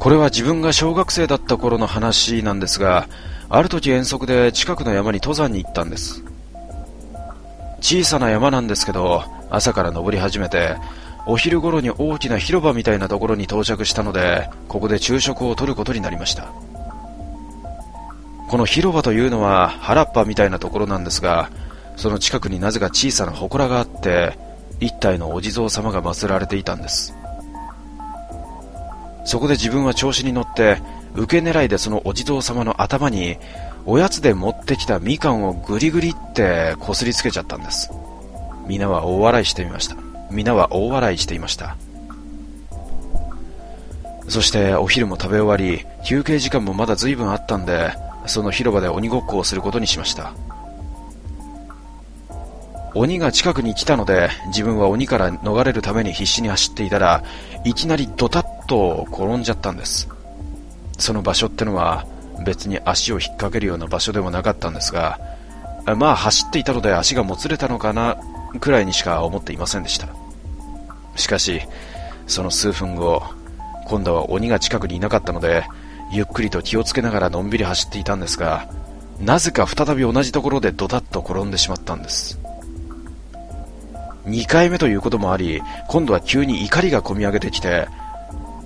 これは自分が小学生だった頃の話なんですが、ある時遠足で近くの山に登山に行ったんです。小さな山なんですけど、朝から登り始めて、お昼頃に大きな広場みたいなところに到着したので、ここで昼食をとることになりました。この広場というのは原っぱみたいなところなんですが、その近くになぜか小さな祠があって、一体のお地蔵様が祀られていたんです。そこで自分は調子に乗って、受け狙いでそのお地蔵様の頭に、おやつで持ってきたみかんをぐりぐりってこすりつけちゃったんです。皆は大笑いしてみました。皆は大笑いしていました。そしてお昼も食べ終わり、休憩時間もまだ随分あったんで、その広場で鬼ごっこをすることにしました。鬼が近くに来たので、自分は鬼から逃れるために必死に走っていたら、いきなりドタッと転んじゃったんです。その場所ってのは、別に足を引っ掛けるような場所でもなかったんですが、まあ走っていたので足がもつれたのかな、くらいにしか思っていませんでした。しかし、その数分後、今度は鬼が近くにいなかったので、ゆっくりと気をつけながらのんびり走っていたんですが、なぜか再び同じところでドタッと転んでしまったんです。2回目ということもあり、今度は急に怒りがこみ上げてきて、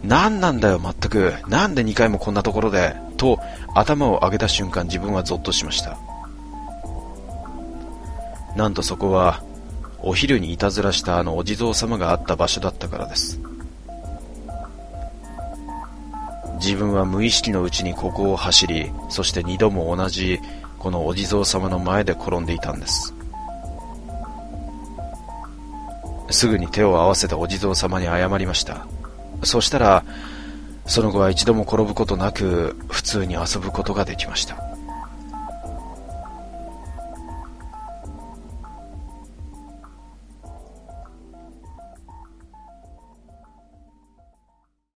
何なんだよ全く、なんで2回もこんなところで、と頭を上げた瞬間自分はゾッとしました。なんとそこは、お昼にいたずらしたあのお地蔵様があった場所だったからです。自分は無意識のうちにここを走り、そして二度も同じこのお地蔵様の前で転んでいたんです。すぐに手を合わせたお地蔵様に謝りました。そしたら、その後は一度も転ぶことなく、普通に遊ぶことができました。